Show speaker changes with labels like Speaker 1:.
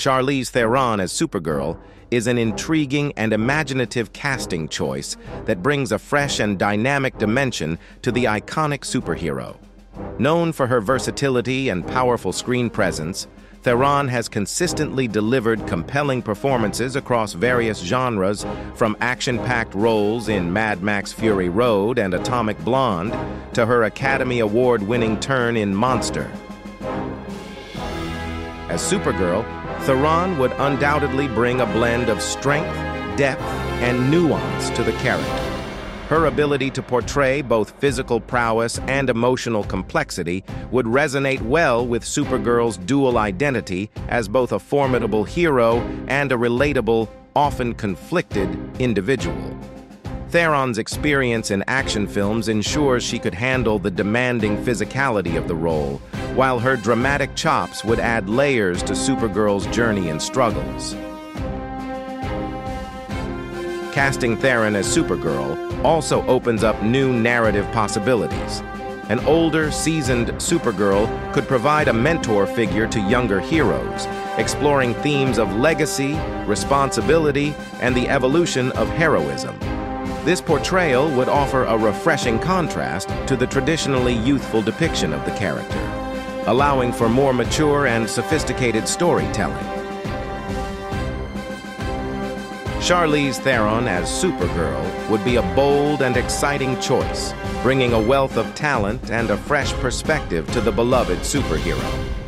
Speaker 1: Charlize Theron as Supergirl is an intriguing and imaginative casting choice that brings a fresh and dynamic dimension to the iconic superhero. Known for her versatility and powerful screen presence, Theron has consistently delivered compelling performances across various genres, from action-packed roles in Mad Max Fury Road and Atomic Blonde to her Academy Award-winning turn in Monster. As Supergirl, Theron would undoubtedly bring a blend of strength, depth, and nuance to the character. Her ability to portray both physical prowess and emotional complexity would resonate well with Supergirl's dual identity as both a formidable hero and a relatable, often conflicted individual. Theron's experience in action films ensures she could handle the demanding physicality of the role, while her dramatic chops would add layers to Supergirl's journey and struggles. Casting Theron as Supergirl also opens up new narrative possibilities. An older, seasoned Supergirl could provide a mentor figure to younger heroes, exploring themes of legacy, responsibility, and the evolution of heroism. This portrayal would offer a refreshing contrast to the traditionally youthful depiction of the character, allowing for more mature and sophisticated storytelling. Charlize Theron as Supergirl would be a bold and exciting choice, bringing a wealth of talent and a fresh perspective to the beloved superhero.